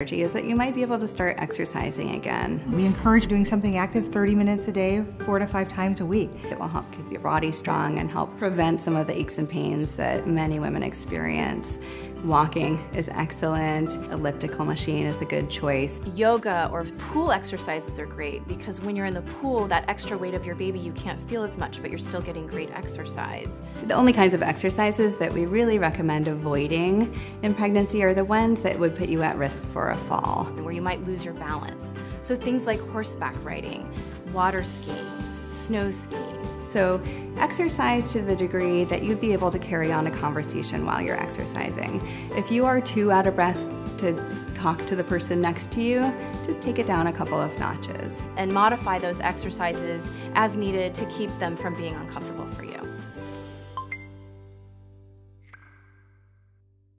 is that you might be able to start exercising again. We encourage doing something active 30 minutes a day, four to five times a week. It will help keep your body strong and help prevent some of the aches and pains that many women experience. Walking is excellent. Elliptical machine is a good choice. Yoga or pool exercises are great because when you're in the pool, that extra weight of your baby, you can't feel as much, but you're still getting great exercise. The only kinds of exercises that we really recommend avoiding in pregnancy are the ones that would put you at risk for a fall. Where you might lose your balance. So things like horseback riding, water skiing, snow skiing. So exercise to the degree that you'd be able to carry on a conversation while you're exercising. If you are too out of breath to talk to the person next to you, just take it down a couple of notches. And modify those exercises as needed to keep them from being uncomfortable.